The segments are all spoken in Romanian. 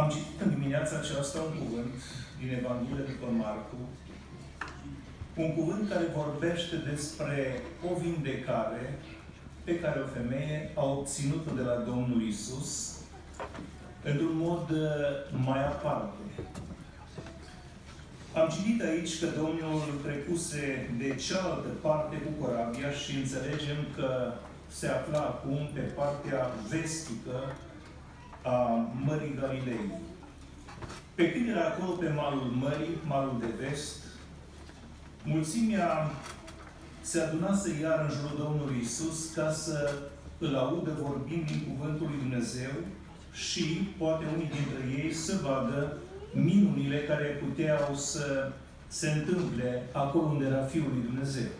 Am citit în dimineața aceasta un cuvânt din Evanghelia după Marcu, un cuvânt care vorbește despre o vindecare pe care o femeie a obținut-o de la Domnul Isus într-un mod uh, mai aparte. Am citit aici că Domnul trecuse de cealaltă parte cu corabia și înțelegem că se afla acum pe partea vestică a Mării Galilei. Pe când era acolo pe malul mării, malul de vest, mulțimea se adunase iar în jurul Domnului Isus ca să îl audă vorbind din Cuvântul lui Dumnezeu și, poate unii dintre ei, să vadă minunile care puteau să se întâmple acolo unde era Fiul lui Dumnezeu.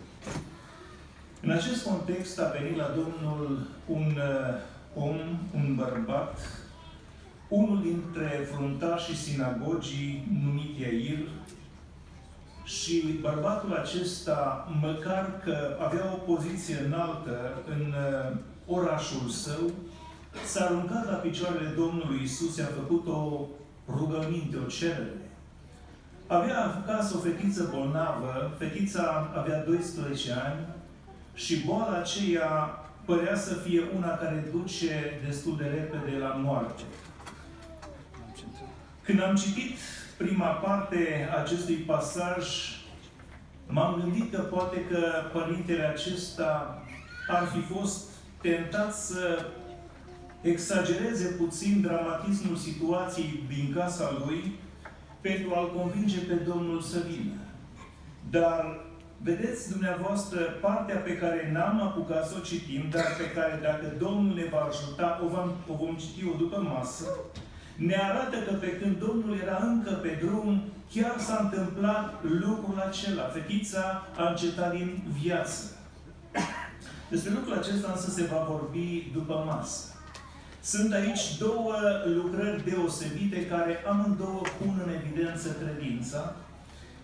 În acest context a venit la Domnul un uh, om, un bărbat, unul dintre fruntașii sinagogii numit Iair, și bărbatul acesta, măcar că avea o poziție înaltă în uh, orașul său, s-a aruncat la picioarele Domnului Isus, i-a făcut o rugăminte, o cerere. Avea acasă o fetiță bolnavă, fetița avea 12 ani și boala aceea părea să fie una care duce destul de repede la moarte. Când am citit prima parte a acestui pasaj, m-am gândit că poate că părintele acesta ar fi fost tentat să exagereze puțin dramatismul situației din casa lui pentru a-l convinge pe Domnul să vină. Dar, vedeți dumneavoastră, partea pe care n-am apucat să o citim, dar pe care, dacă Domnul ne va ajuta, o vom, o vom citi-o după masă, ne arată că pe când Domnul era încă pe drum, chiar s-a întâmplat lucrul acela. Fetița a încetat din viață. Despre lucrul acesta însă se va vorbi după masă. Sunt aici două lucrări deosebite care amândouă pun în evidență credința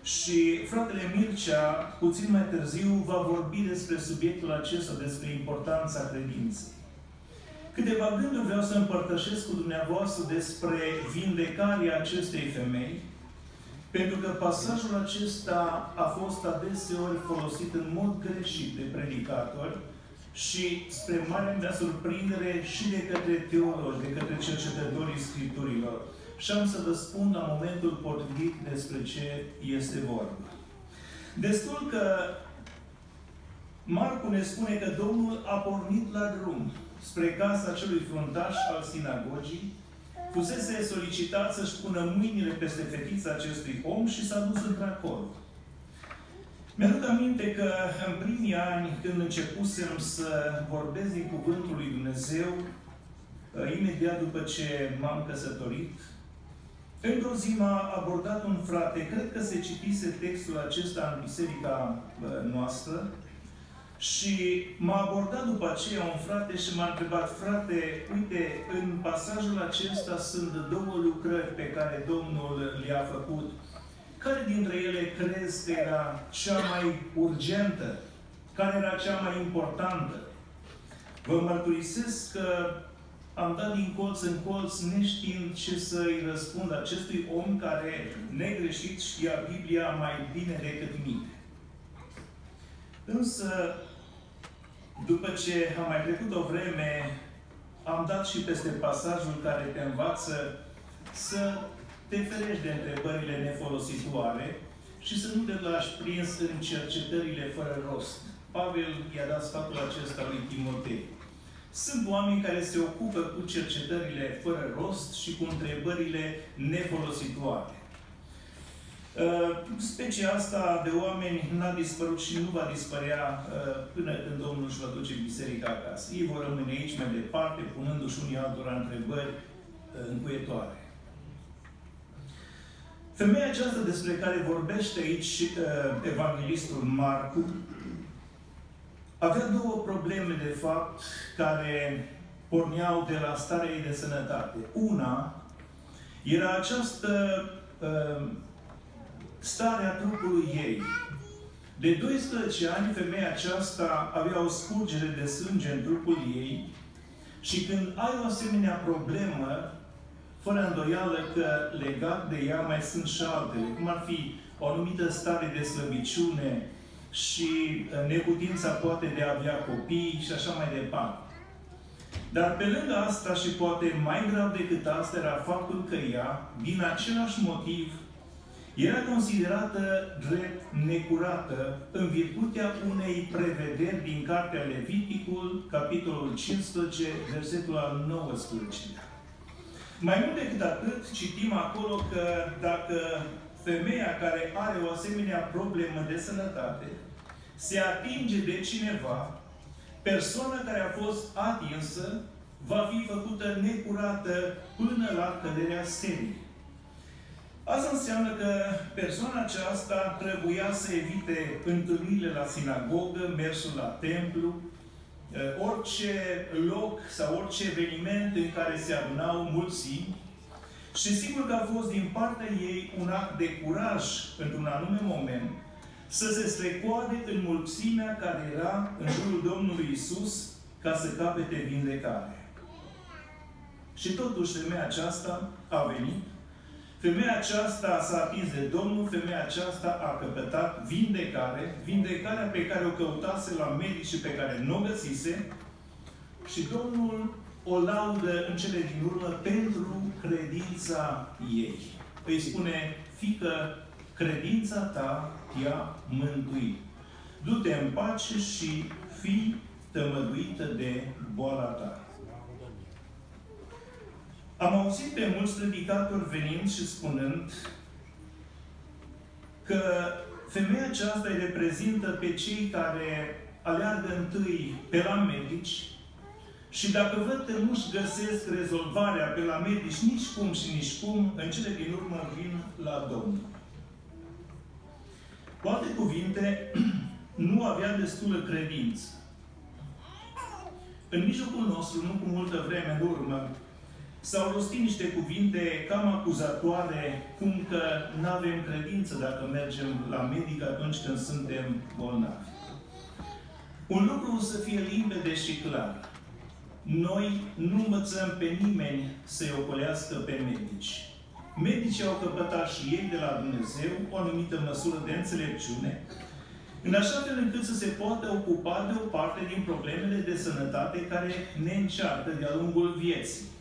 și fratele Mircea, puțin mai târziu, va vorbi despre subiectul acesta, despre importanța credinței. Câteva gânduri vreau să împărtășesc cu dumneavoastră despre vindecarea acestei femei, pentru că pasajul acesta a fost adeseori folosit în mod greșit de predicatori și spre mare mea surprindere și de către teologi, de către cercetătorii Scripturilor. Și am să vă spun la momentul potrivit despre ce este vorba. Destul că Marcu ne spune că Domnul a pornit la drum spre casa celui fruntaș al sinagogii, fusese solicitat să-și pună mâinile peste fetița acestui om și s-a dus într-acolo. Mi-aduc aminte că în primii ani, când începusem să vorbesc din Cuvântul lui Dumnezeu, uh, imediat după ce m-am căsătorit, într-o zi m-a abordat un frate, cred că se citise textul acesta în biserica uh, noastră, și m-a abordat după aceea un frate și m-a întrebat, frate, uite, în pasajul acesta sunt două lucrări pe care Domnul le-a făcut. Care dintre ele crezi că era cea mai urgentă? Care era cea mai importantă? Vă mărturisesc că am dat din colț în colț neștiind ce să-i răspund acestui om care, negreșit, știa Biblia mai bine decât mine. Însă, după ce am mai trecut o vreme, am dat și peste pasajul care te învață să te ferești de întrebările nefolositoare și să nu te lași prins în cercetările fără rost. Pavel i-a dat sfatul acesta lui Timotei. Sunt oameni care se ocupă cu cercetările fără rost și cu întrebările nefolositoare. Uh, specia asta de oameni n-a dispărut și nu va dispărea uh, până când Domnul își va duce biserica acasă. Ei vor rămâne aici mai departe, punându-și unii altora întrebări uh, încuietoare. Femeia aceasta despre care vorbește aici evanghelistul Marcu avea două probleme, de fapt, care porneau de la starea ei de sănătate. Una era această uh, starea trupului ei. De 12 ani, femeia aceasta avea o scurgere de sânge în trupul ei și când ai o asemenea problemă, fără îndoială că legat de ea mai sunt și altele, cum ar fi o anumită stare de slăbiciune și uh, neputința poate de a avea copii și așa mai departe. Dar pe lângă asta și poate mai grav decât asta era faptul că ea, din același motiv, era considerată drept necurată în virtutea unei prevederi din Cartea Leviticul, capitolul 15, versetul al 19. Mai mult decât atât, citim acolo că dacă femeia care are o asemenea problemă de sănătate se atinge de cineva, persoana care a fost atinsă va fi făcută necurată până la căderea serii. Asta înseamnă că persoana aceasta trebuia să evite întâlnirile la sinagogă, mersul la templu, eh, orice loc sau orice eveniment în care se adunau mulți și sigur că a fost din partea ei un act de curaj într-un anume moment să se strecoade în mulțimea care era în jurul Domnului Isus ca să capete vindecare. Și totuși femeia aceasta a venit Femeia aceasta s-a atins de Domnul, femeia aceasta a căpătat vindecare, vindecarea pe care o căutase la medici și pe care nu o găsise, și Domnul o laudă în cele din urmă pentru credința ei. Îi spune, fică, credința ta te-a mântuit. Du-te în pace și fii tămăduită de boala ta. Am auzit pe mulți predicatori venind și spunând că femeia aceasta îi reprezintă pe cei care aleargă întâi pe la medici și dacă văd că nu-și găsesc rezolvarea pe la medici nici cum și nici cum, în cele din urmă vin la Domnul. Cu alte cuvinte, nu avea destulă credință. În mijlocul nostru, nu cu multă vreme în urmă, S-au rostit niște cuvinte cam acuzatoare, cum că nu avem credință dacă mergem la medic atunci când suntem bolnavi. Un lucru să fie limpede și clar. Noi nu învățăm pe nimeni să-i ocolească pe medici. Medicii au căpătat și ei de la Dumnezeu o anumită măsură de înțelepciune, în așa fel încât să se poată ocupa de o parte din problemele de sănătate care ne încearcă de-a lungul vieții.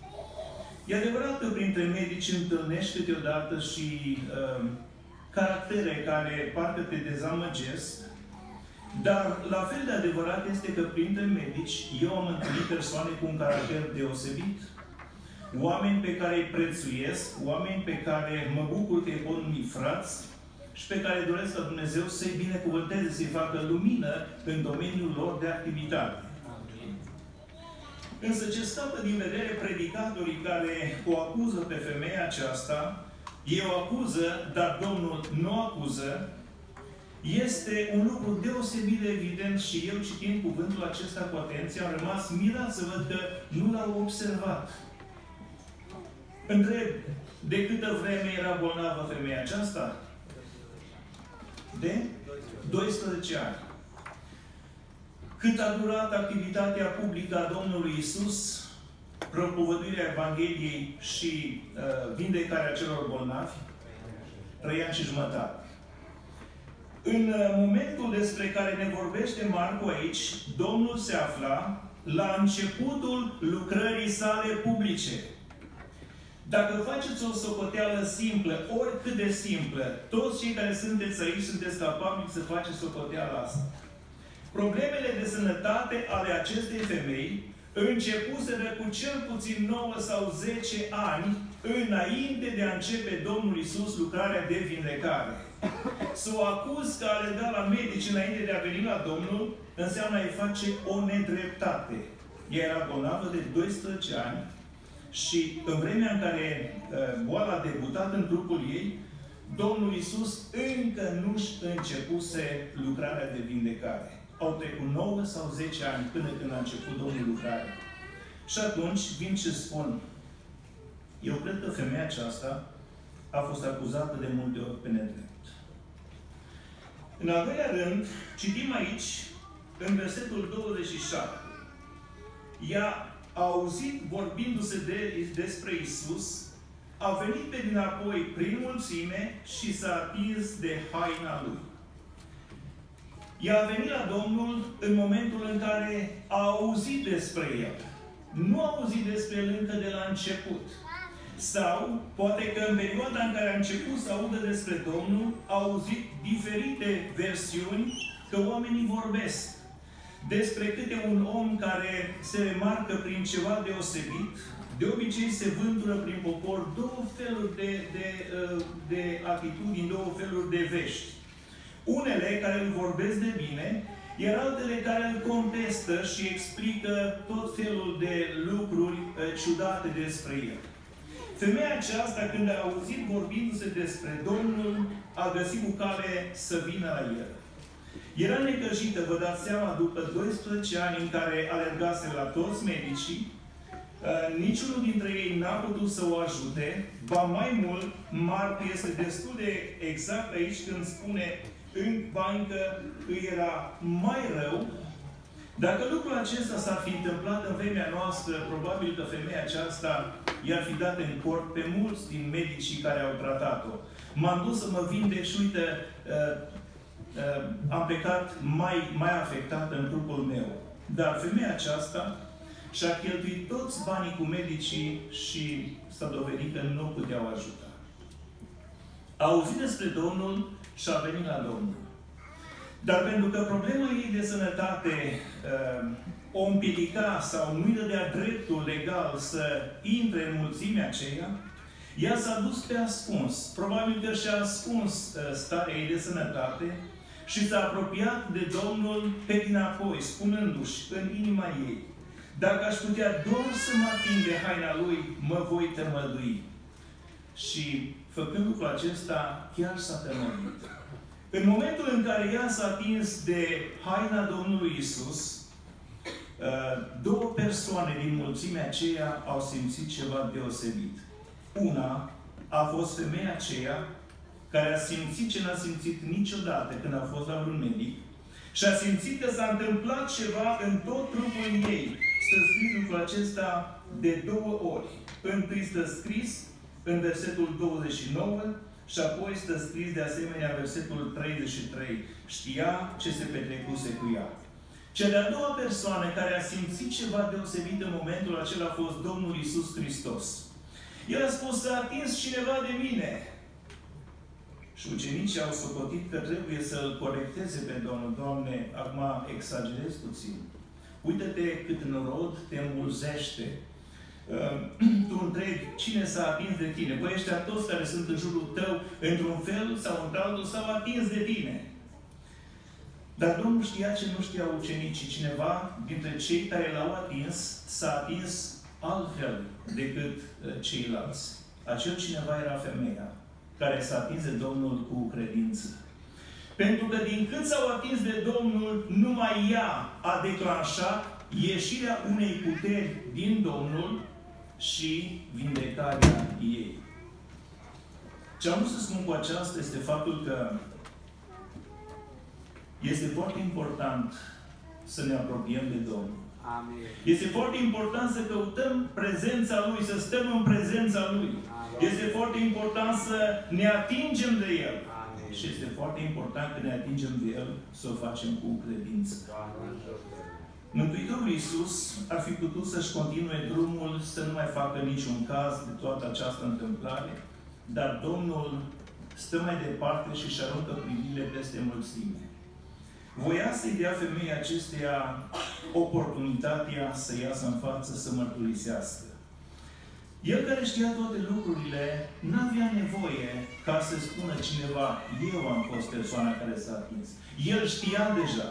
E adevărat că printre medici întâlnești câteodată și uh, caractere care parcă te dezamăgesc, dar la fel de adevărat este că printre medici eu am întâlnit persoane cu un caracter deosebit, oameni pe care îi prețuiesc, oameni pe care mă bucur că îi pot numi frați și pe care doresc ca Dumnezeu să-i binecuvânteze, să-i facă lumină în domeniul lor de activitate. Însă ce scapă din vedere predicatorii care o acuză pe femeia aceasta, ei o acuză, dar Domnul nu acuză, este un lucru deosebit de evident și eu citind cuvântul acesta cu atenție am rămas mirat să văd că nu l-au observat. Întreb, de câtă vreme era bolnavă femeia aceasta? De 12 ani. Cât a durat activitatea publică a Domnului Isus, propovăduirea Evangheliei și uh, vindecarea celor bolnavi? Trei ani și jumătate. În uh, momentul despre care ne vorbește Marcu aici, Domnul se afla la începutul lucrării sale publice. Dacă faceți o socoteală simplă, oricât de simplă, toți cei care sunteți aici sunteți capabili să faceți socoteala asta. Problemele de sănătate ale acestei femei începuseră cu cel puțin 9 sau 10 ani înainte de a începe Domnul Isus lucrarea de vindecare. Să o acuz că a alergat la medici înainte de a veni la Domnul înseamnă a-i face o nedreptate. Ea era bolnavă de 12 ani și în vremea în care uh, boala a debutat în trupul ei, Domnul Isus încă nu-și începuse lucrarea de vindecare au trecut 9 sau 10 ani până când a început Domnul lucrarea. Și atunci vin și spun, eu cred că femeia aceasta a fost acuzată de multe ori pe nedrept. În al doilea rând, citim aici, în versetul 27, ea a auzit vorbindu-se de, despre Isus a venit pe dinapoi prin mulțime și s-a atins de haina lui. Ea a venit la Domnul în momentul în care a auzit despre el. Nu a auzit despre el încă de la început. Sau, poate că în perioada în care a început să audă despre Domnul, a auzit diferite versiuni că oamenii vorbesc despre câte un om care se remarcă prin ceva deosebit, de obicei se vântură prin popor două feluri de, de, uh, de atitudini, două feluri de vești. Unele care îl vorbesc de bine, iar altele care îl contestă și explică tot felul de lucruri uh, ciudate despre el. Femeia aceasta, când a auzit vorbindu-se despre Domnul, a găsit cu cale să vină la el. Era necăjită, vă dați seama, după 12 ani în care alergase la toți medicii, uh, niciunul dintre ei n-a putut să o ajute, ba mai mult, Marcu este destul de exact aici când spune în bancă îi era mai rău. Dacă lucrul acesta s-ar fi întâmplat în vremea noastră, probabil că femeia aceasta i-ar fi dat în corp pe mulți din medicii care au tratat-o. M-am dus să mă vindec și uite, uh, uh, am plecat mai, mai afectat în trupul meu. Dar femeia aceasta și-a cheltuit toți banii cu medicii și s-a dovedit că nu puteau ajuta. A auzit despre Domnul și a venit la Domnul. Dar pentru că problema ei de sănătate uh, o împiedica sau nu îi dădea dreptul legal să intre în mulțimea aceea, ea s-a dus pe ascuns. Probabil că și-a ascuns uh, starea ei de sănătate și s-a apropiat de Domnul pe dinapoi, spunându-și în inima ei, dacă aș putea doar să mă ating de haina Lui, mă voi tămădui. Și făcând lucrul acesta, chiar s-a tămăduit. În momentul în care ea s-a atins de haina Domnului Isus, uh, două persoane din mulțimea aceea au simțit ceva deosebit. Una a fost femeia aceea care a simțit ce n-a simțit niciodată când a fost la un medic și a simțit că s-a întâmplat ceva în tot trupul ei. Stă scris lucrul acesta de două ori. Întâi stă scris în versetul 29 și apoi stă scris de asemenea versetul 33. Știa ce se petrecuse cu ea. Cea de-a doua persoană care a simțit ceva deosebit în momentul acela a fost Domnul Isus Hristos. El a spus, s-a atins cineva de mine. Și ucenicii au socotit că trebuie să-L corecteze pe Domnul. Doamne, acum exagerez puțin. Uite-te cât în rod te înmulzește. Uh, tu întrebi cine s-a atins de tine. Băi, ăștia toți care sunt în jurul tău, într-un fel sau într-altul, s-au atins de tine. Dar Domnul știa ce nu știau ucenicii. Cineva dintre cei care l-au atins s-a atins altfel decât uh, ceilalți. Acel cineva era femeia care s-a atins de Domnul cu credință. Pentru că din cât s-au atins de Domnul, numai ea a declanșat ieșirea unei puteri din Domnul și vindecarea ei. Ce am vrut să spun cu aceasta este faptul că este foarte important să ne apropiem de Domnul. Amin. Este foarte important să căutăm prezența Lui, să stăm în prezența Lui. Este foarte important să ne atingem de El. Amin. Și este foarte important că ne atingem de El să o facem cu credință. Mântuitorul Iisus ar fi putut să-și continue drumul, să nu mai facă niciun caz de toată această întâmplare, dar Domnul stă mai departe și își aruncă privirile peste mulțime. Voia să-i dea femeii acesteia oportunitatea să iasă în față, să mărturisească. El care știa toate lucrurile, n-avea nevoie ca să spună cineva, eu am fost persoana care s-a atins. El știa deja.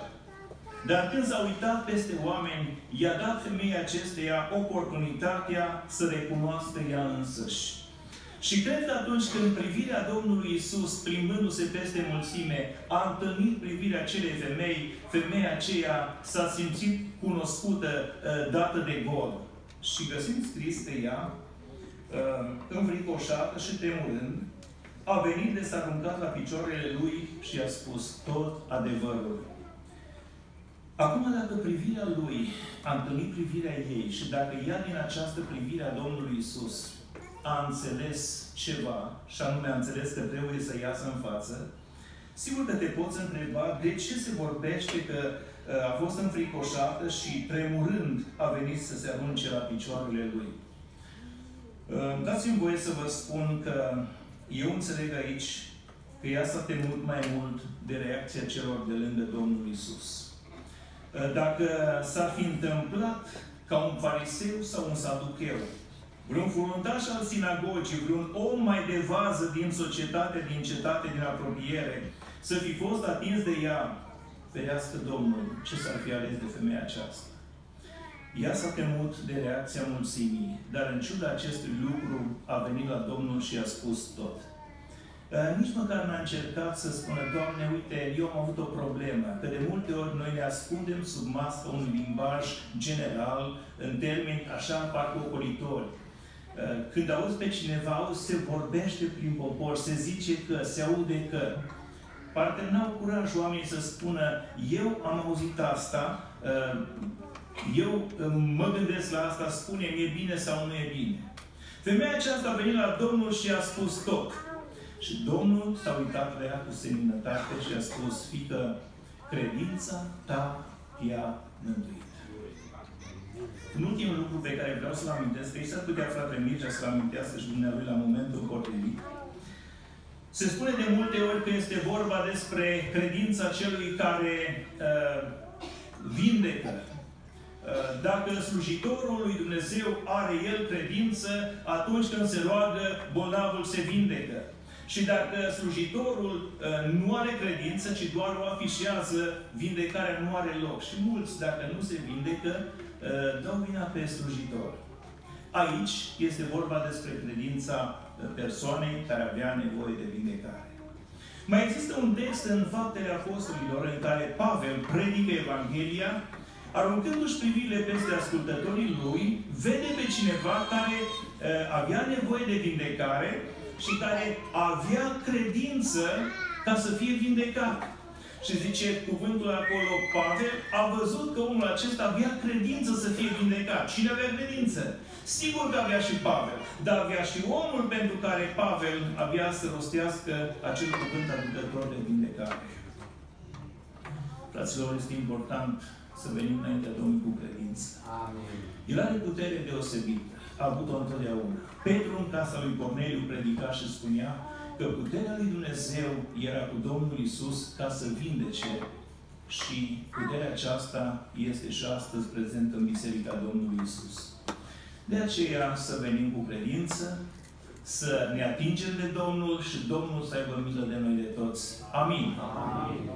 Dar când s-a uitat peste oameni, i-a dat femeia acesteia oportunitatea să recunoască ea însăși. Și cred că atunci când privirea Domnului Isus, plimbându-se peste mulțime, a întâlnit privirea acelei femei, femeia aceea s-a simțit cunoscută, ă, dată de gol. Și găsim scris pe ea, uh, înfricoșată și temurând, a venit de s-a aruncat la picioarele lui și a spus tot adevărul. Acum, dacă privirea lui a întâlnit privirea ei și dacă ea din această privire a Domnului Isus a înțeles ceva, și anume a înțeles că trebuie să iasă în față, sigur că te poți întreba de ce se vorbește că uh, a fost înfricoșată și tremurând a venit să se arunce la picioarele lui. Uh, dați-mi voie să vă spun că eu înțeleg aici că ea s-a temut mai mult de reacția celor de lângă Domnul Isus. Uh, dacă s-ar fi întâmplat ca un fariseu sau un saducheu, vreun fruntaș al sinagogii, vreun om mai de vază din societate, din cetate, din apropiere, să fi fost atins de ea, ferească Domnul, ce s-ar fi ales de femeia aceasta. Ea s-a temut de reacția mulțimii, dar în ciuda acestui lucru a venit la Domnul și a spus tot. Nici măcar n-a încercat să spună, Doamne, uite, eu am avut o problemă, că de multe ori noi ne ascundem sub mască un limbaj general, în termeni așa parcă ocolitori. Când auzi pe cineva, se vorbește prin popor, se zice că, se aude că. Parcă n-au curaj oamenii să spună, eu am auzit asta, eu mă gândesc la asta, spune, e bine sau nu e bine. Femeia aceasta a venit la Domnul și a spus tot. Și Domnul s-a uitat la ea cu seminătate și a spus, fică, credința ta i-a mântuit. Un ultimul lucru pe care vreau să-l amintesc, că s-ar putea frate Mircea să-l amintească și dumneavoastră la momentul potrivit. Se spune de multe ori că este vorba despre credința celui care uh, vindecă. Uh, dacă slujitorul lui Dumnezeu are el credință, atunci când se roagă, bolnavul se vindecă. Și dacă slujitorul uh, nu are credință, ci doar o afișează, vindecarea nu are loc. Și mulți, dacă nu se vindecă, uh, dau vina pe slujitor. Aici este vorba despre credința uh, persoanei care avea nevoie de vindecare. Mai există un text în Faptele Apostolilor în care Pavel predică Evanghelia, aruncându-și privirile peste ascultătorii lui, vede pe cineva care uh, avea nevoie de vindecare și care avea credință ca să fie vindecat. Și zice cuvântul acolo, Pavel a văzut că omul acesta avea credință să fie vindecat. Cine avea credință? Sigur că avea și Pavel, dar avea și omul pentru care Pavel avea să rostească acel cuvânt aducător de vindecare. Fraților, este important să venim înaintea Domnului cu credință. Amin. El are putere deosebită a avut-o întotdeauna. Petru în casa lui Corneliu predica și spunea că puterea lui Dumnezeu era cu Domnul Isus ca să vindece și puterea aceasta este și astăzi prezentă în Biserica Domnului Isus. De aceea să venim cu credință, să ne atingem de Domnul și Domnul să aibă milă de noi de toți. Amin. Amin.